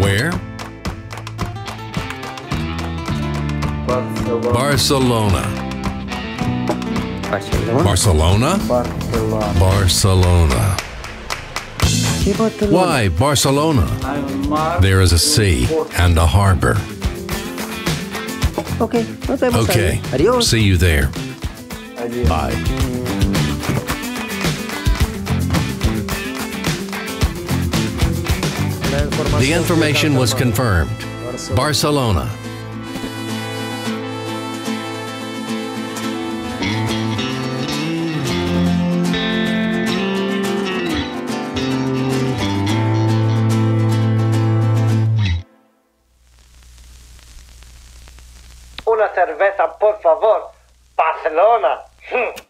Where? Barcelona. Barcelona. Barcelona. Barcelona. Barcelona. Barcelona. Barcelona. Why Barcelona? There is a sea and a harbor. Okay. Okay. See you there. Bye. The information was confirmed. Barcelona. Una cerveza, por favor. Barcelona.